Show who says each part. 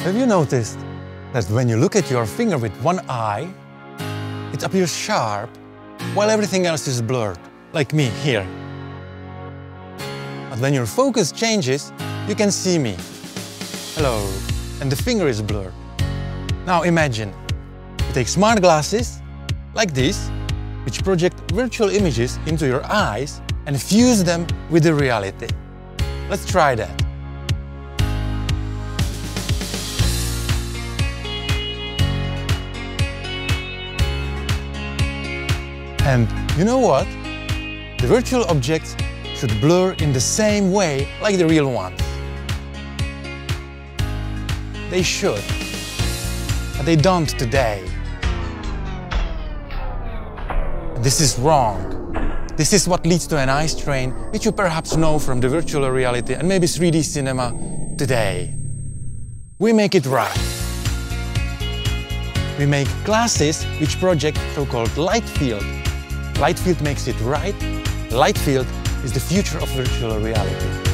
Speaker 1: Have you noticed that when you look at your finger with one eye, it appears sharp while everything else is blurred, like me here? But when your focus changes, you can see me. Hello. And the finger is blurred. Now imagine, you take smart glasses, like this, which project virtual images into your eyes and fuse them with the reality. Let's try that. And you know what? The virtual objects should blur in the same way like the real ones. They should, but they don't today. This is wrong. This is what leads to an eye strain, which you perhaps know from the virtual reality and maybe 3D cinema today. We make it right. We make glasses which project so-called light field Light field makes it right. Light field is the future of virtual reality.